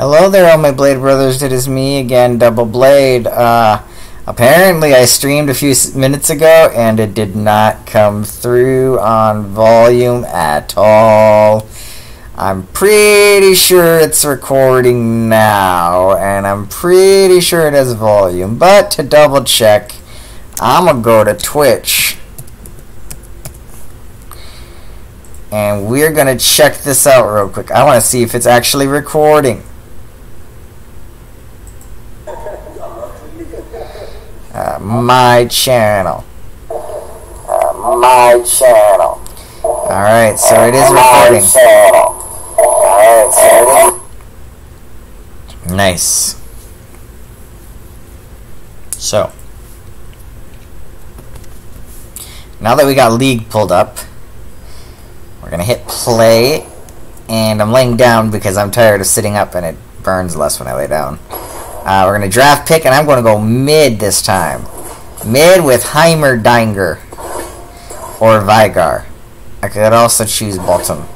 Hello there, all my Blade brothers. It is me again, Double Blade. Uh, apparently, I streamed a few minutes ago and it did not come through on volume at all. I'm pretty sure it's recording now, and I'm pretty sure it has volume. But to double check, I'm gonna go to Twitch. And we're gonna check this out real quick. I wanna see if it's actually recording. Uh, my channel. Uh, my channel. Alright, so it is recording. Alright, so it is. Nice. So. Now that we got League pulled up, we're going to hit play. And I'm laying down because I'm tired of sitting up and it burns less when I lay down. Uh, we're going to draft pick, and I'm going to go mid this time. Mid with Heimerdinger or Veigar. I could also choose bottom.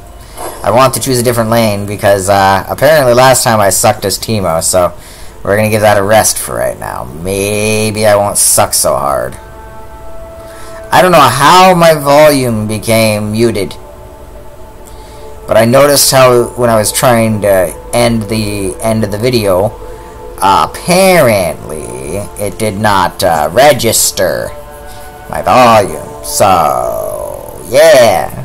I want to choose a different lane because uh, apparently last time I sucked as Teemo, so we're going to give that a rest for right now. Maybe I won't suck so hard. I don't know how my volume became muted. But I noticed how when I was trying to end the end of the video, apparently it did not uh, register my volume. So, yeah.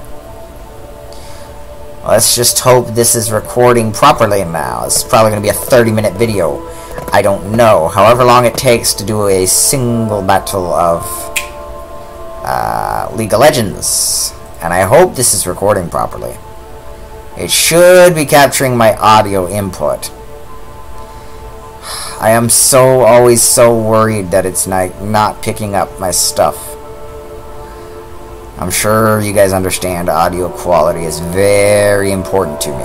Let's just hope this is recording properly now. It's probably going to be a 30 minute video. I don't know. However long it takes to do a single battle of uh, League of Legends. And I hope this is recording properly. It should be capturing my audio input. I am so always so worried that it's not, not picking up my stuff. I'm sure you guys understand audio quality is very important to me,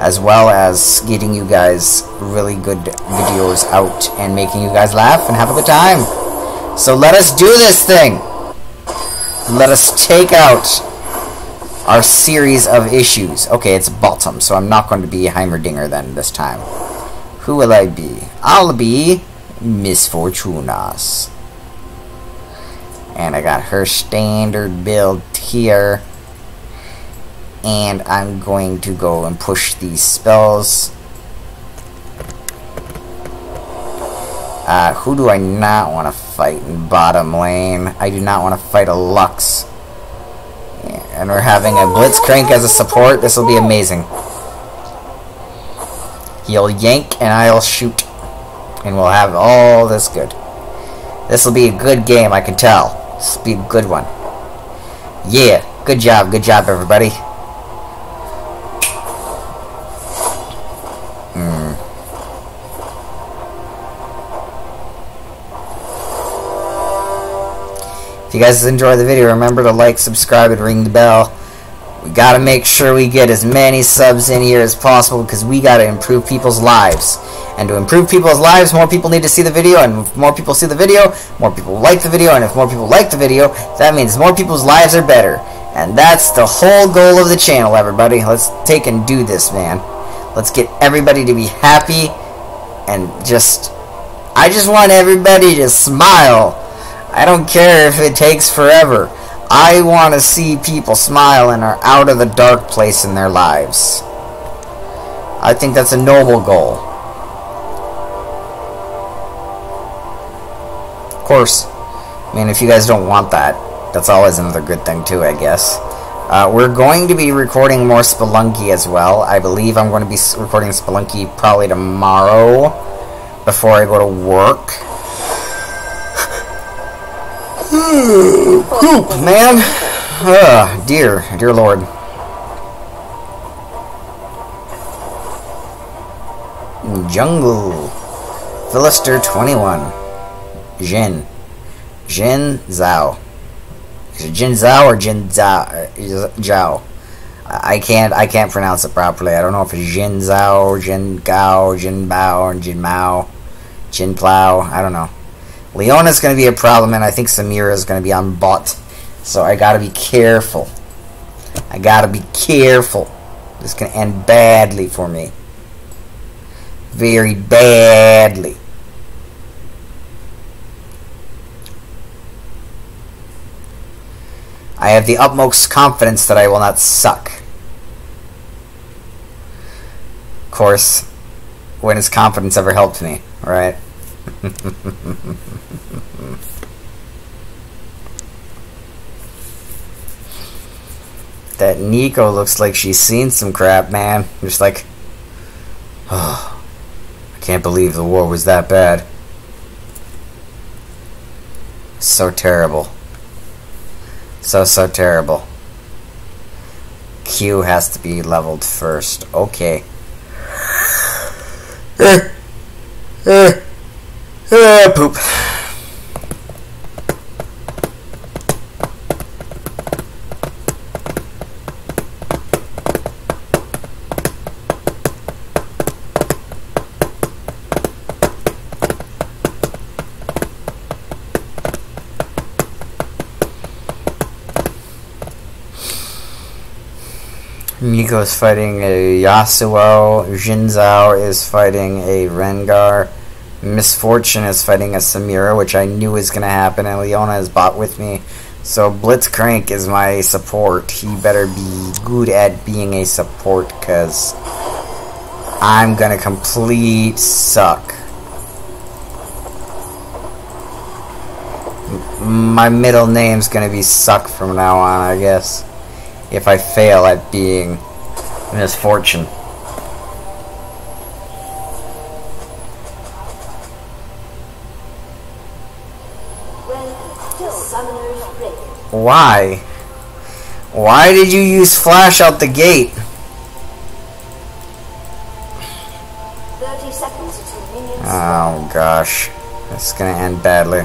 as well as getting you guys really good videos out and making you guys laugh and have a good time. So let us do this thing. Let us take out our series of issues. Okay, it's bottom, so I'm not going to be Heimerdinger then this time. Who will I be? I'll be Miss Fortunas. And I got her standard build here. And I'm going to go and push these spells. Uh, who do I not want to fight in bottom lane? I do not want to fight a Lux. And we're having a Blitzcrank as a support. This will be amazing. He'll yank and I'll shoot. And we'll have all this good. This will be a good game, I can tell. This will be a good one. Yeah, good job, good job, everybody. Hmm. If you guys enjoy the video, remember to like, subscribe, and ring the bell. We gotta make sure we get as many subs in here as possible because we gotta improve people's lives. And to improve people's lives, more people need to see the video, and more people see the video, more people like the video, and if more people like the video, that means more people's lives are better. And that's the whole goal of the channel, everybody. Let's take and do this, man. Let's get everybody to be happy and just... I just want everybody to smile. I don't care if it takes forever. I want to see people smile and are out of the dark place in their lives. I think that's a noble goal. Course, I mean, if you guys don't want that, that's always another good thing too, I guess. Uh, we're going to be recording more Spelunky as well. I believe I'm going to be recording Spelunky probably tomorrow before I go to work. Poop, man. Ugh, dear, dear Lord. Jungle. Philister 21. Jin. Jin Zhao. Is it Jin Zhao or Jin uh, Zhao? Zhao? I can't I can't pronounce it properly. I don't know if it's Jin Zhao, Jin Gao, Jin Bao, or Jin Mao, Jin Plow. I don't know. Leona's going to be a problem, and I think Samira is going to be on bot. So I got to be careful. I got to be careful. This can end badly for me. very badly. I have the utmost confidence that I will not suck. Of course, when has confidence ever helped me, right? that Neeko looks like she's seen some crap, man. Just like, oh, I can't believe the war was that bad. So terrible. So, so terrible. Q has to be leveled first. Okay. Uh, uh, uh, poop. Neeko is fighting a Yasuo. Jinzao is fighting a Rengar. Miss Fortune is fighting a Samira, which I knew was going to happen, and Leona is bot with me. So Blitzcrank is my support. He better be good at being a support, because I'm going to complete suck. My middle name's going to be Suck from now on, I guess. If I fail at being Miss Fortune. Why? Why did you use flash out the gate? 30 seconds Oh gosh. It's gonna end badly.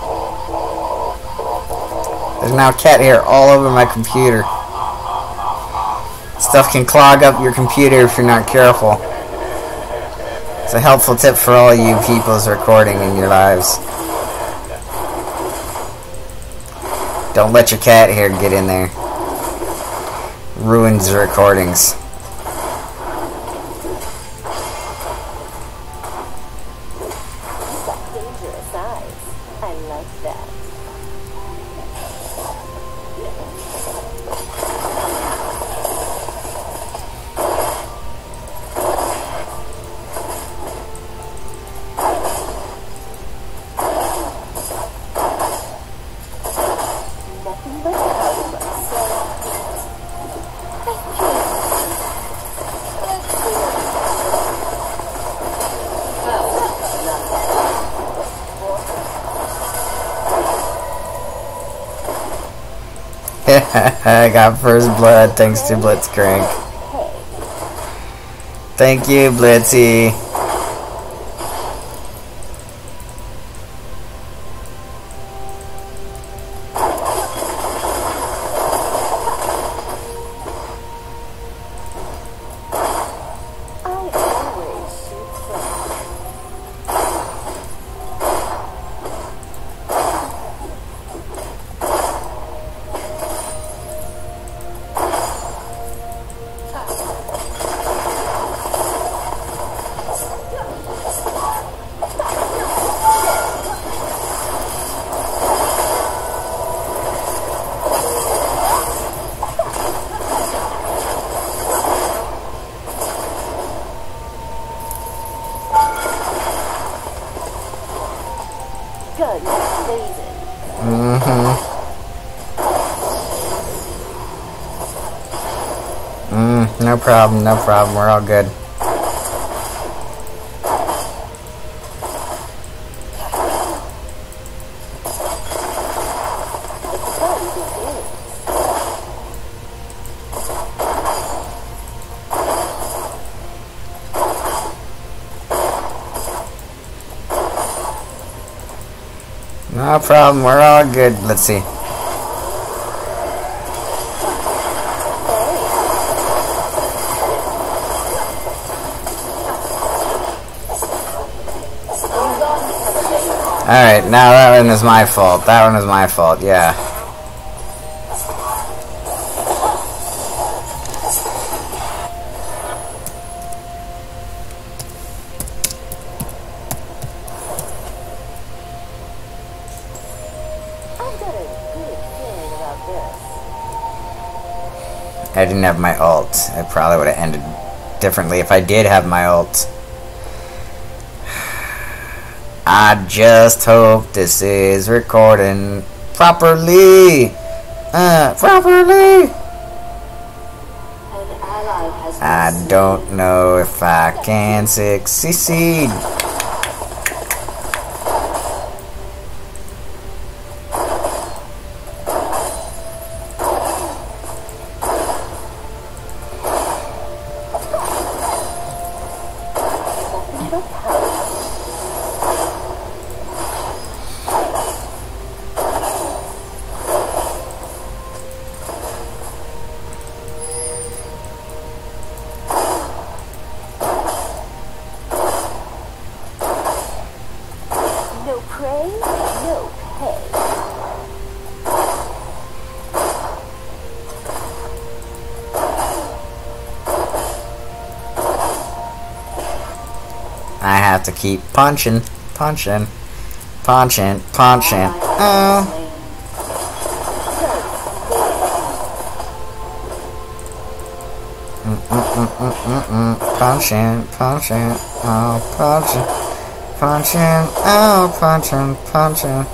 There's now cat hair all over my computer. Stuff can clog up your computer if you're not careful. It's a helpful tip for all you people's recording in your lives. Don't let your cat hair get in there. Ruins recordings. I got first blood thanks to Blitzcrank. Thank you, Blitzy. problem, no problem. We're all good. No problem, we're all good. Let's see. Alright, now that one is my fault. That one is my fault, yeah. I didn't have my ult. I probably would have ended differently if I did have my ult. I just hope this is recording properly. Uh, properly. I don't know if I can succeed. I have to keep punching, punching, punching, punching. Oh. Mm -mm -mm -mm -mm -mm. Punching, punching, oh, punching, punching, oh, punching, punching.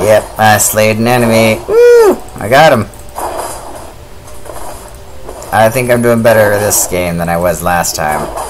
Yep, I slayed an enemy. Woo! I got him. I think I'm doing better this game than I was last time.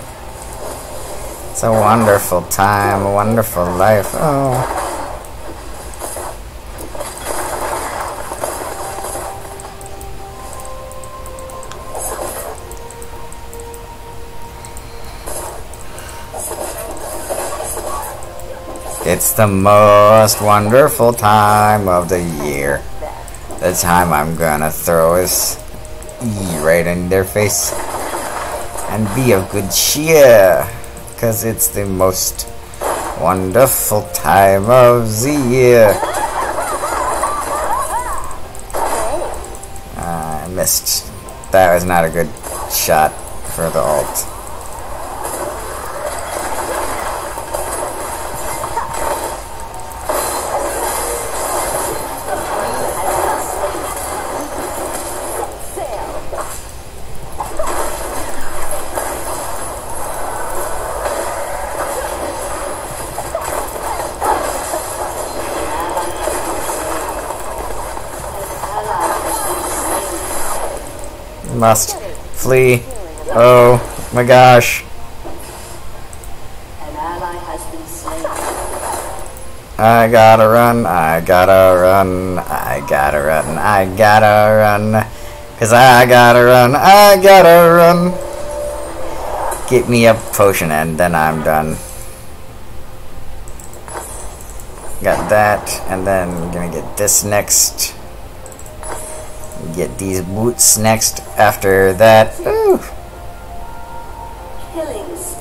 It's a wonderful time, a wonderful life. Oh. It's the most wonderful time of the year. The time I'm gonna throw is E right in their face and be of good cheer because it's the most wonderful time of the year. I missed. That was not a good shot for the ult. Must flee. Oh my gosh. I gotta run, I gotta run, I gotta run, I gotta run. Cause I gotta run, I gotta run. Get me a potion and then I'm done. Got that, and then I'm gonna get this next. Get these boots next after that. Ooh.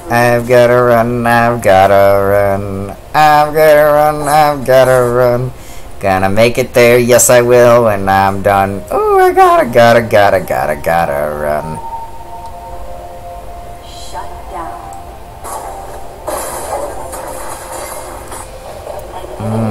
I've gotta run, I've gotta run, I've gotta run, I've gotta run. Gonna make it there, yes I will, when I'm done. Oh, I gotta, gotta, gotta, gotta, gotta run. Shut down. An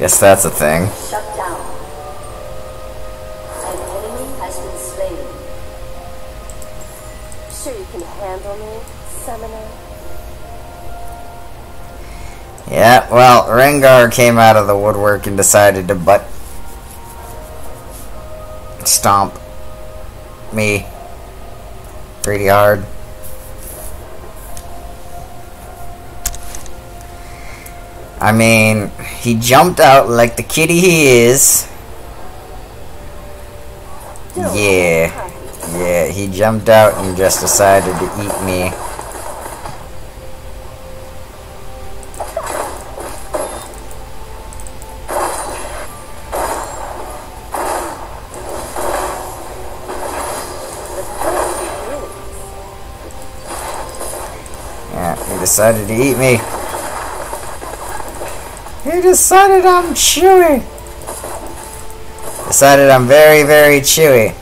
Guess that's a thing. Shut down. An enemy has been slain. Sure you can handle me, summoner? Yeah, well, Rengar came out of the woodwork and decided to butt stomp me pretty hard. I mean, he jumped out like the kitty he is. Yeah. Yeah, he jumped out and just decided to eat me. Yeah, he decided to eat me. He decided I'm chewy. Decided I'm very, very chewy.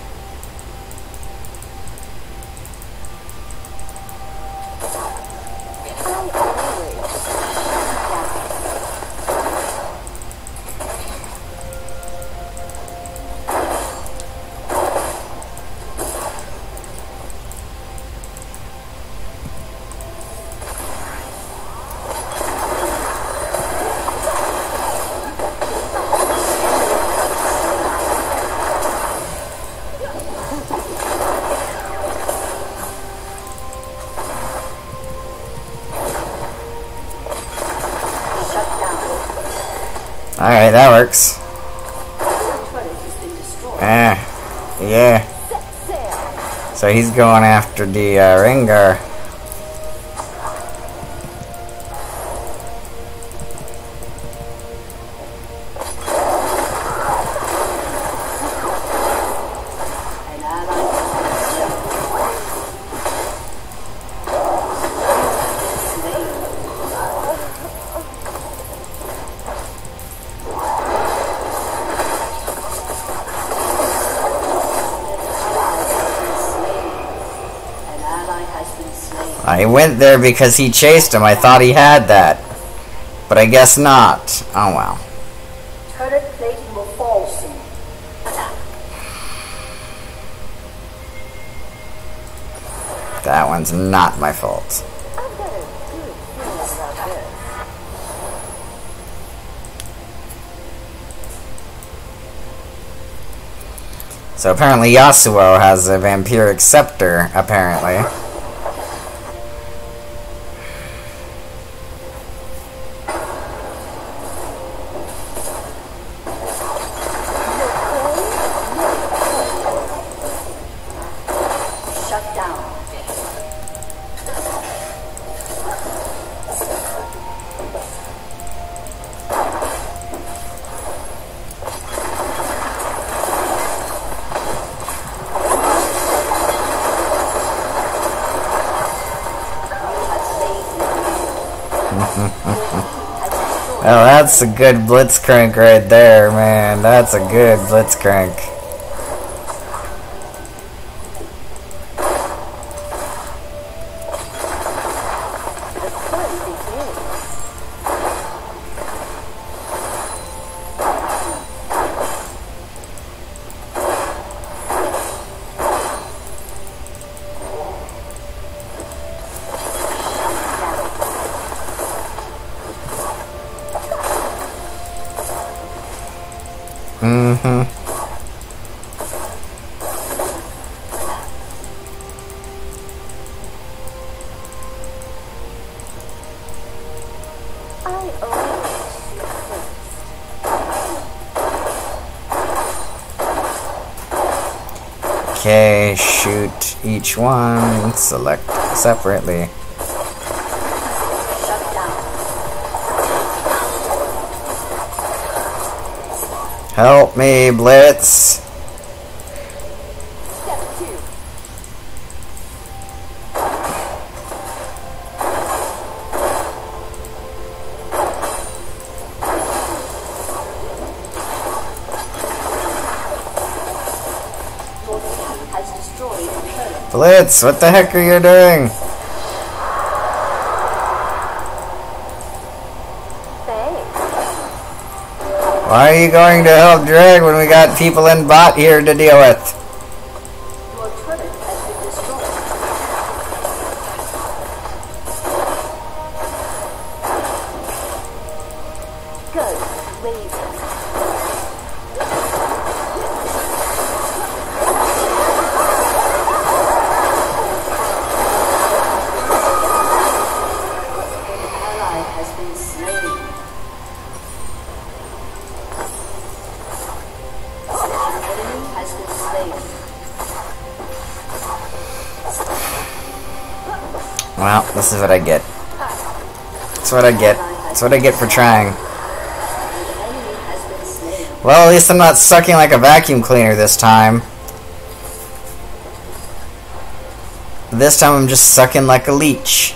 Alright, that works. Your turret has been destroyed. Ah, yeah. So he's going after the uh, Rengar. Went there because he chased him. I thought he had that. But I guess not. Oh well. Turret plating will fall soon. That one's not my fault. I've got a good feeling about this. So apparently Yasuo has a vampiric scepter, apparently. Oh, that's a good blitzcrank right there, man. That's a good blitzcrank. Mm-hmm. Okay, shoot each one. Select separately. Help me, Blitz. Blitz, what the heck are you doing? Why are you going to help Drag when we got people in bot here to deal with? Go. This is what I get. That's what I get. That's what I get for trying. Well, at least I'm not sucking like a vacuum cleaner this time. This time I'm just sucking like a leech.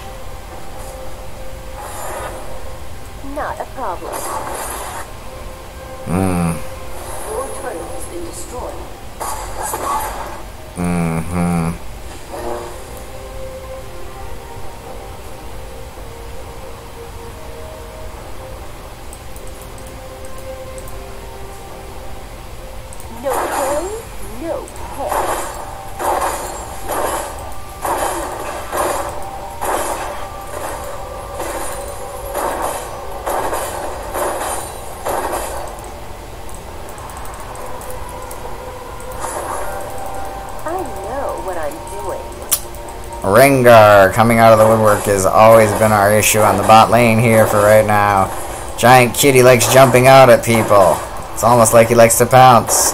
Not a problem. Hmm. Your turret has been destroyed. Mm-hmm. No pain, no pay. I know what I'm doing. Rengar coming out of the woodwork has always been our issue on the bot lane here for right now. Giant kitty likes jumping out at people. It's almost like he likes to pounce.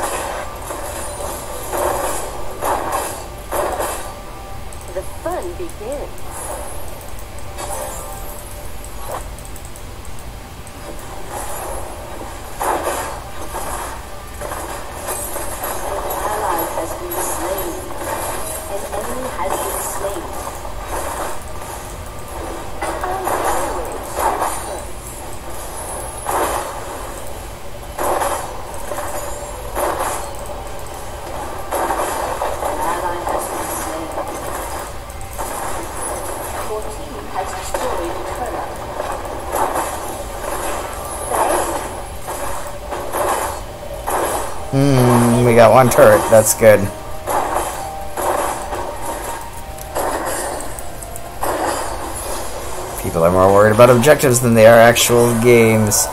The fun begins. An ally has been slain. An enemy has been slain. I always shoot first. An ally has been slain. Your team has destroyed a turret. Thanks. Hmm, we got one turret. That's good. People are more worried about objectives than they are actual games.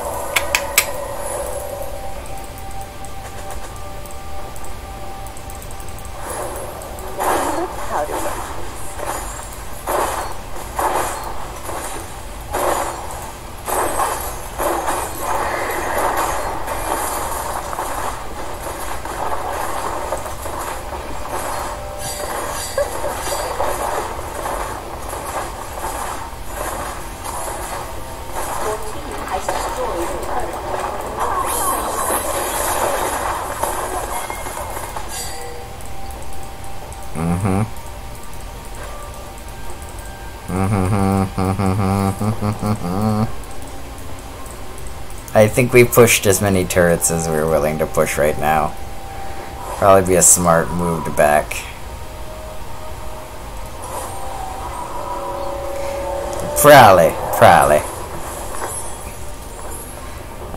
I think we pushed as many turrets as we're willing to push right now. Probably be a smart move to back. Probably, probably.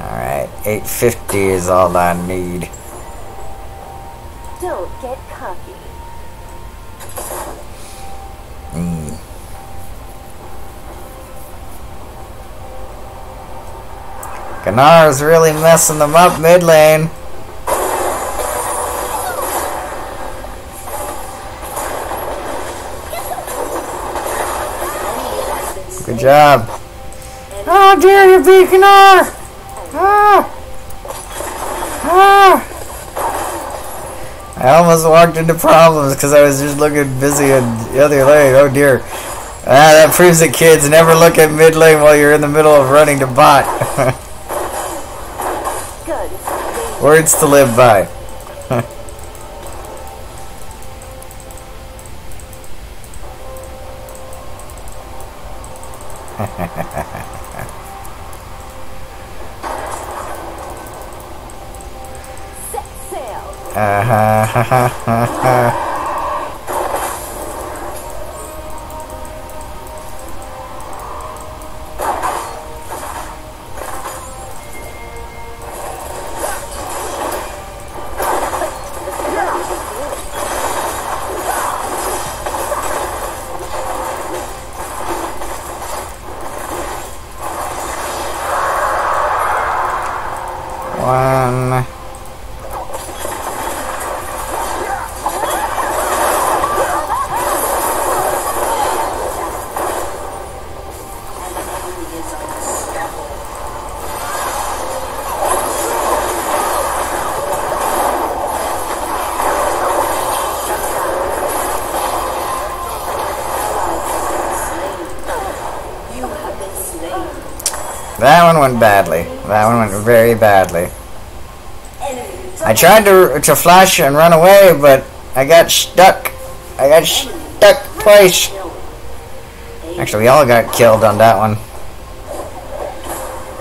Alright, 850 is all I need. Ganar's really messing them up mid lane. Good job. Oh dear, you beat Ganar! Ah! Ah! I almost walked into problems because I was just looking busy in the other lane. Oh dear. Ah, that proves that kids never look at mid lane while you're in the middle of running to bot. Words to live by. That one went badly. That one went very badly. I tried to to flash and run away, but I got stuck. I got stuck twice. Actually, we all got killed on that one.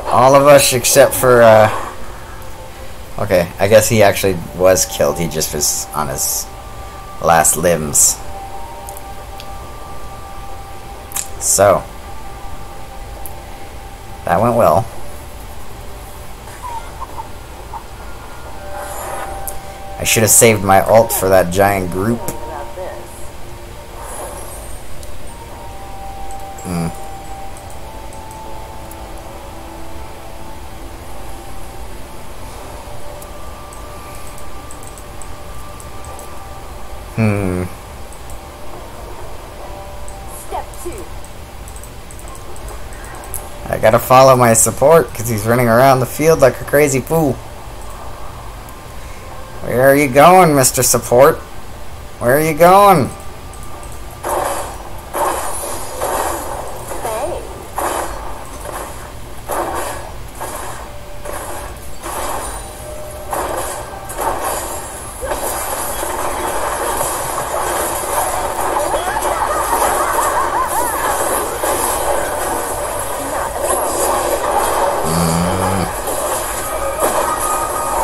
All of us except for, uh... Okay, I guess he actually was killed. He just was on his last limbs. So. That went well. I should have saved my ult for that giant group. Gotta follow my support because he's running around the field like a crazy fool. Where are you going, Mr. Support? Where are you going?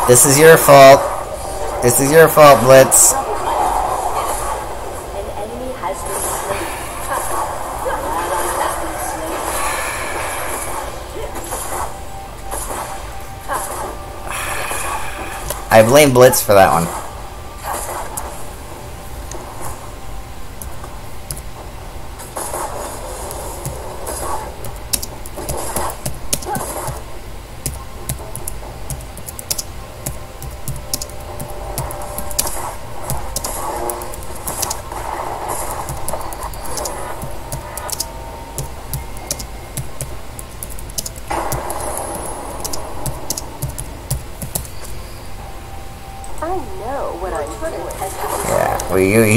This is your fault. This is your fault, Blitz. I blame Blitz for that one.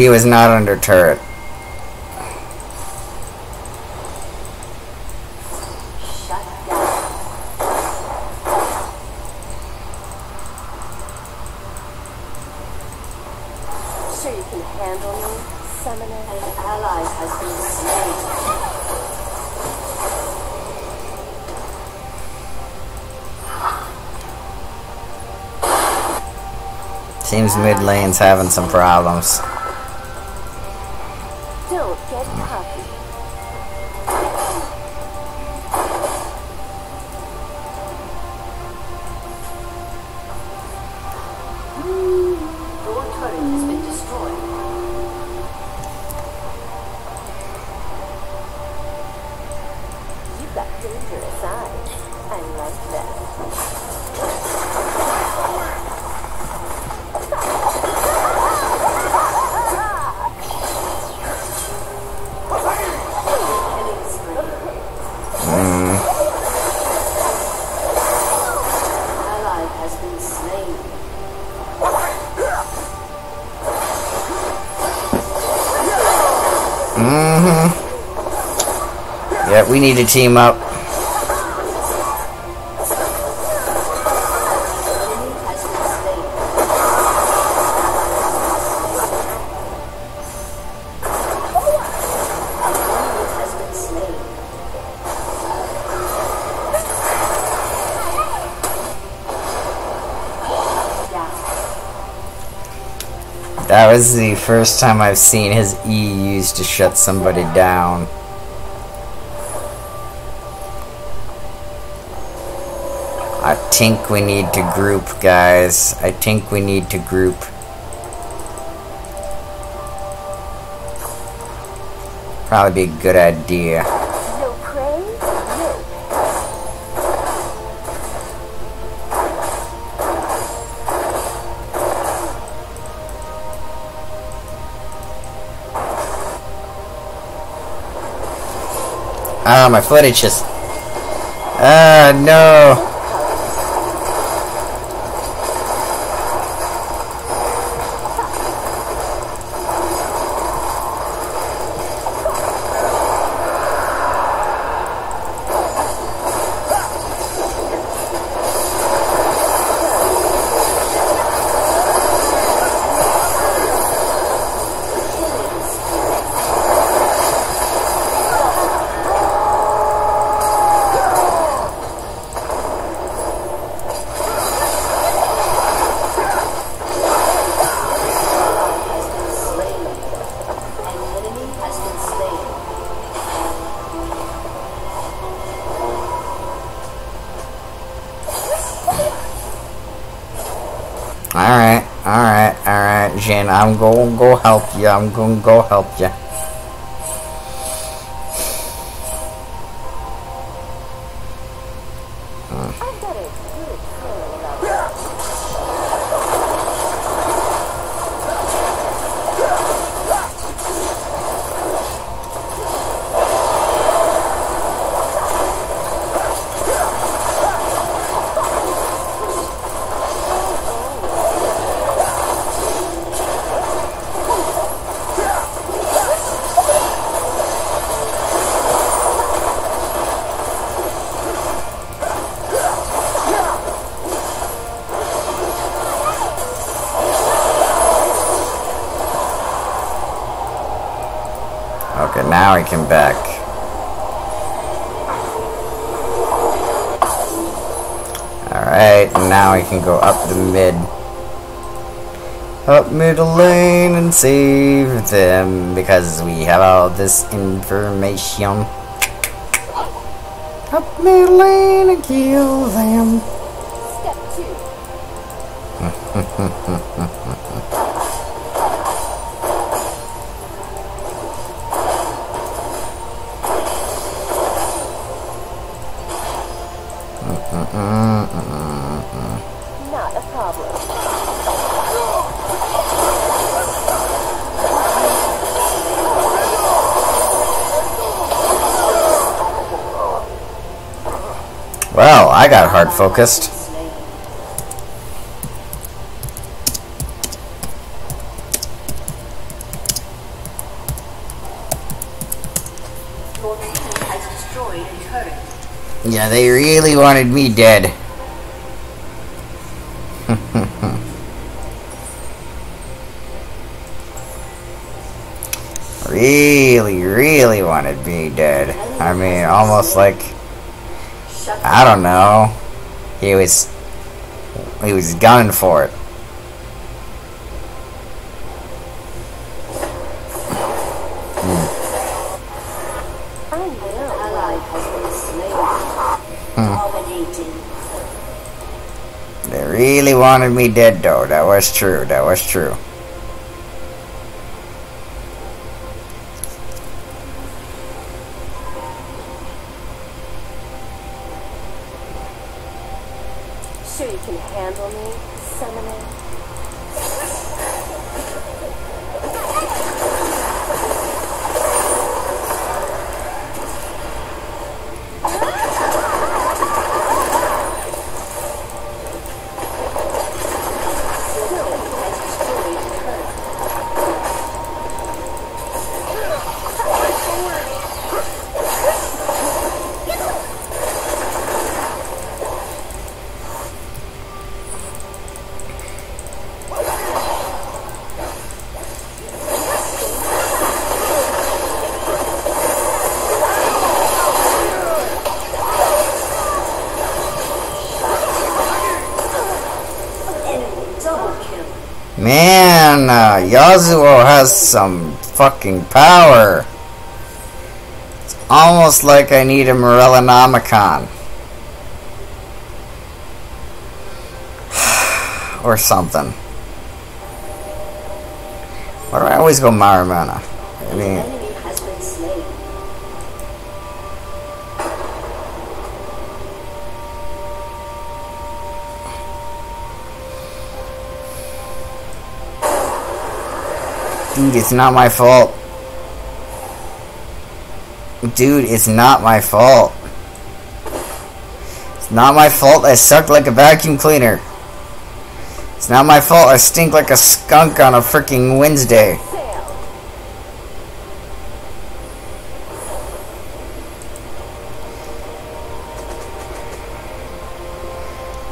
He, was not under turret. Shut you can handle me, Summoner? Has been slain. Seems mid lane's having some problems. We need to team up. That was the first time I've seen his E used to shut somebody down. Think we need to group, guys. I think we need to group. Probably be a good idea. Ah, my foot itches. Ah, no. Jhin. I'm gonna go help you. I'm gonna go help you. Now can back. Alright, now he can go up the mid. Up middle lane and save them because we have all this information. Up middle lane and kill them. I got hard focused. Slain. Your team has destroyed a turret. Yeah, they really wanted me dead. really, really wanted me dead. I mean, almost like I don't know. He was he was gunning for it. Dominating. They really wanted me dead though. That was true. That was true. Sure you can handle me, Summoner? Has destroyed a turret. Enemy double kill. Man, uh, Yasuo has some fucking power. It's almost like I need a Morellonomicon. or something. Why do I always go Muramana? I mean, dude, it's not my fault. Dude, it's not my fault. It's not my fault I suck like a vacuum cleaner. It's not my fault I stink like a skunk on a freaking Wednesday.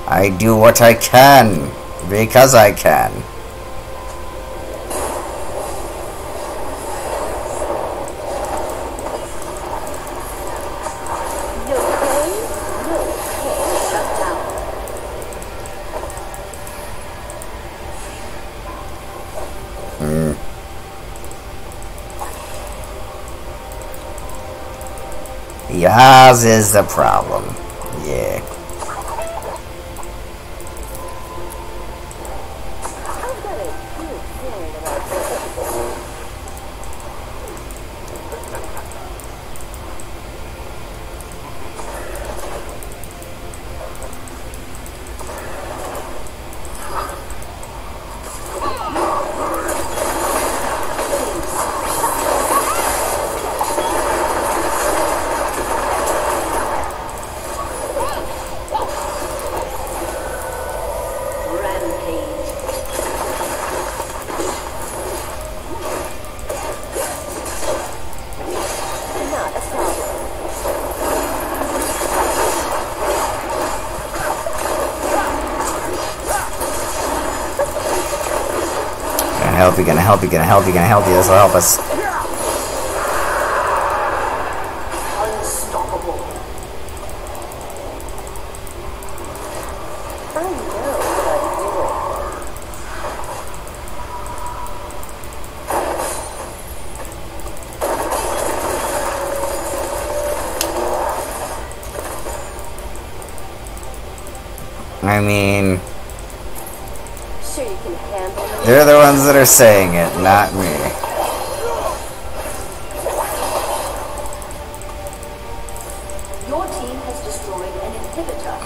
I do what I can because I can. Yaz is the problem. Yeah. Help you, gonna help you, gonna help you, gonna help you. This will help us. I mean, Sure you can handle? They're the ones that are saying it, not me. Your team has destroyed an inhibitor.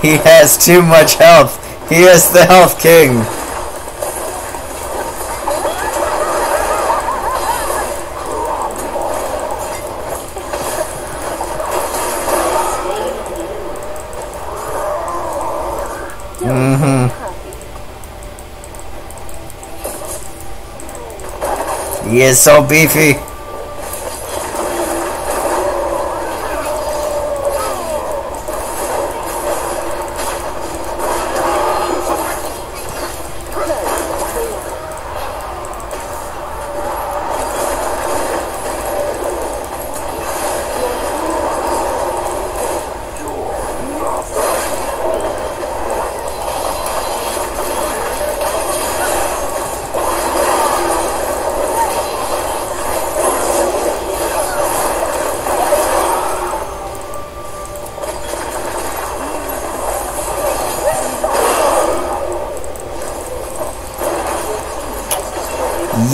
he has too much health. He is the health king. He is so beefy.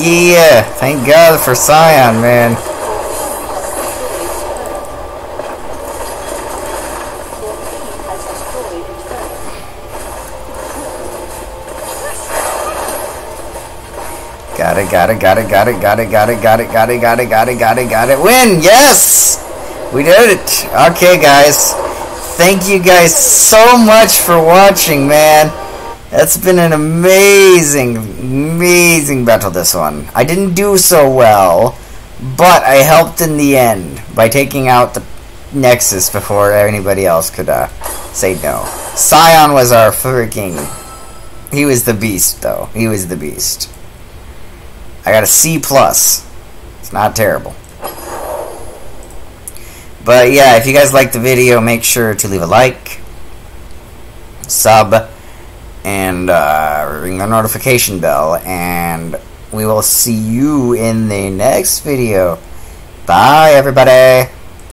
Yeah, thank God for Sion, man. Got it, got it, got it, got it, got it, got it, got it, got it, got it, got it, got it, got it. Win! Yes! We did it! Okay, guys. Thank you guys so much for watching, man. That's been an amazing, amazing battle, this one. I didn't do so well, but I helped in the end by taking out the Nexus before anybody else could uh, say no. Sion was our freaking... He was the beast, though. He was the beast. I got a C plus. It's not terrible. But yeah, if you guys like the video, make sure to leave a like, sub, and uh, ring the notification bell. And we will see you in the next video. Bye, everybody.